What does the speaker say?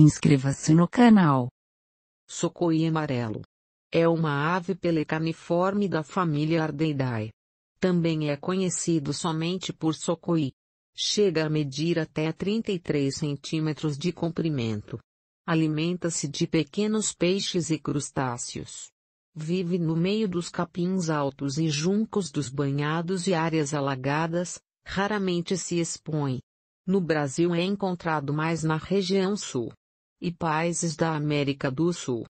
Inscreva-se no canal. Socoi amarelo. É uma ave pelecaniforme da família Ardeidae. Também é conhecido somente por socoi. Chega a medir até 33 centímetros de comprimento. Alimenta-se de pequenos peixes e crustáceos. Vive no meio dos capins altos e juncos dos banhados e áreas alagadas, raramente se expõe. No Brasil é encontrado mais na região sul e países da América do Sul.